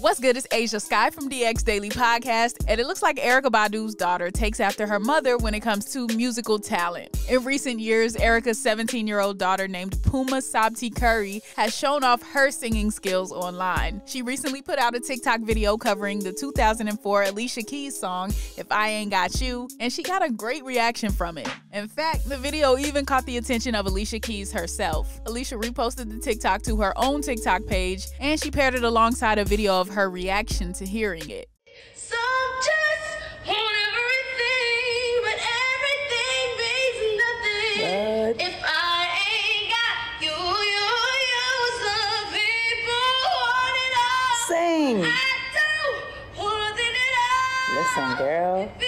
What's good? It's Ashia Skye from DX Daily Podcast, and it looks like Erykah Badu's daughter takes after her mother when it comes to musical talent. In recent years, Erykah's 17 year old daughter named Puma Sabti Curry has shown off her singing skills online. She recently put out a TikTok video covering the 2004 Alicia Keys song, If I Ain't Got You, and she got a great reaction from it. In fact, the video even caught the attention of Alicia Keys herself. Alicia reposted the TikTok to her own TikTok page, and she paired it alongside a video of of her reaction to hearing it. Sing. Listen, girl.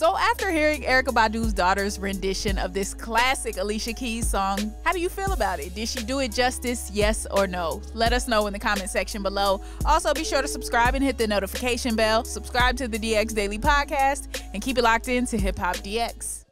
So, after hearing Erykah Badu's daughter's rendition of this classic Alicia Keys song, how do you feel about it? Did she do it justice, yes or no? Let us know in the comment section below. Also, be sure to subscribe and hit the notification bell. Subscribe to the DX Daily Podcast and keep it locked in to Hip Hop DX.